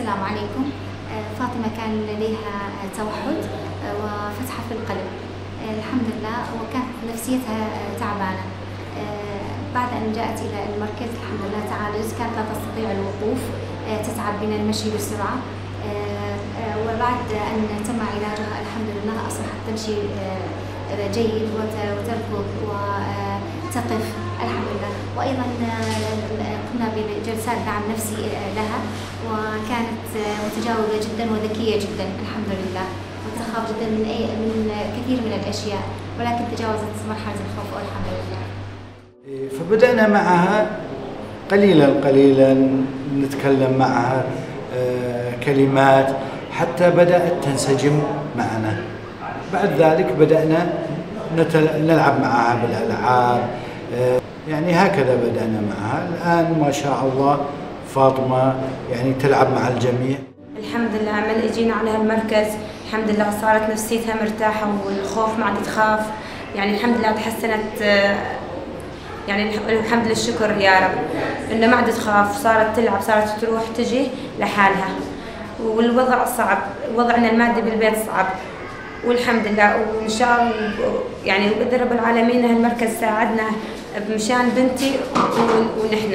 السلام عليكم. آه، فاطمة كان لديها توحد آه، وفتحة في القلب. آه، الحمد لله وكانت نفسيتها تعبانة. بعد أن جاءت إلى المركز الحمد لله تعالجت كانت لا تستطيع الوقوف تتعب من المشي بسرعة. وبعد أن تم علاجها الحمد لله أصبحت تمشي جيد وتركض وتقف. الحمد لله. وأيضا قمنا بجلسات دعم نفسي لها. متجاوبة جدا وذكية جدا الحمد لله. وتخاف جدا من أي من كثير من الأشياء ولكن تجاوزت مرحلة الخوف والحمد لله. فبدأنا معها قليلا قليلا نتكلم معها آه، كلمات حتى بدأت تنسجم معنا. بعد ذلك بدأنا نتل- نلعب معها بالألعاب آه، يعني هكذا بدأنا معها. الآن ما شاء الله فاطمة يعني تلعب مع الجميع. الحمد لله عمل إجينا على هالمركز. الحمد لله صارت نفسيتها مرتاحة والخوف ما عاد تخاف يعني الحمد لله تحسنت يعني الح- الحمد لله الشكر يا رب. إنه ما عاد تخاف صارت تلعب صارت تروح تجي لحالها. والوضع صعب وضعنا المادي بالبيت صعب. والحمد لله وإن شاء الله يعني بإذن رب العالمين هالمركز ساعدنا مشان بنتي ونحن.